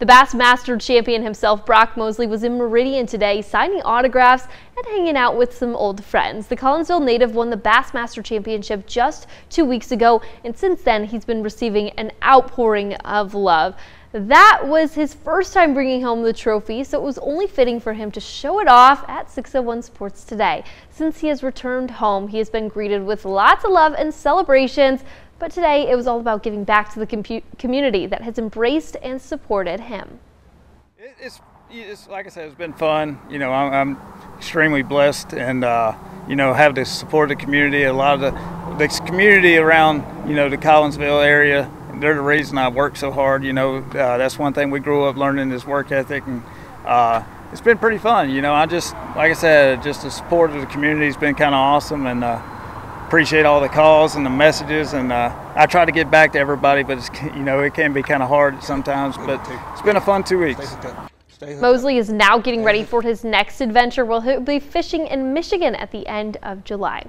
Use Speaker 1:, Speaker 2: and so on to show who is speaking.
Speaker 1: The Bassmaster champion himself, Brock Mosley, was in Meridian today signing autographs and hanging out with some old friends. The Collinsville native won the Bassmaster championship just two weeks ago, and since then he's been receiving an outpouring of love. That was his first time bringing home the trophy, so it was only fitting for him to show it off at 601 Sports today. Since he has returned home, he has been greeted with lots of love and celebrations but today it was all about giving back to the community that has embraced and supported him.
Speaker 2: It's, it's like I said, it's been fun. You know, I'm, I'm extremely blessed and, uh, you know, have the support of the community. A lot of the, the community around, you know, the Collinsville area, they're the reason I work so hard. You know, uh, that's one thing we grew up learning is work ethic and, uh, it's been pretty fun. You know, I just, like I said, just the support of the community has been kind of awesome and, uh, appreciate all the calls and the messages and uh, I try to get back to everybody but it's you know it can be kind of hard sometimes but it's been a fun two weeks.
Speaker 1: Mosley is now getting ready for his next adventure where he'll be fishing in Michigan at the end of July.